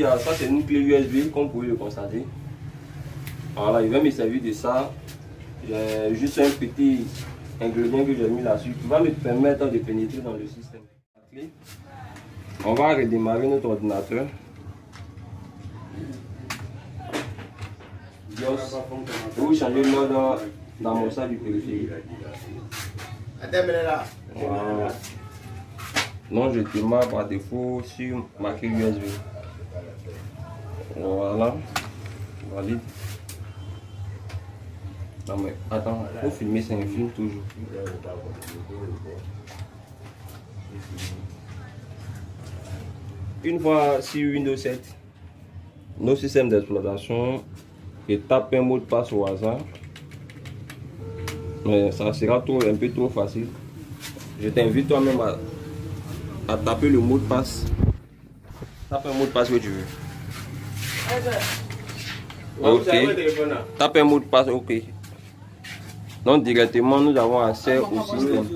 Ça, c'est une clé USB, comme vous pouvez le constater. Voilà, il va me servir de ça. J'ai juste un petit ingrédient que j'ai mis là-dessus qui va me permettre de pénétrer dans le système. On va redémarrer notre ordinateur. Vous changez le mode dans mon salle du périphérique. Voilà. Non, je démarre par défaut sur ma clé USB. Voilà. Valide. Non mais attends, faut filmer, c'est un film toujours. Une fois sur Windows 7, nos systèmes d'exploitation, et tape un mot de passe au hasard. Mais ça sera trop, un peu trop facile. Je t'invite toi-même à, à taper le mot de passe. Tape un mot de passe que tu veux. Ok. Tape un mot de passe, ok. Donc directement, nous avons accès au système.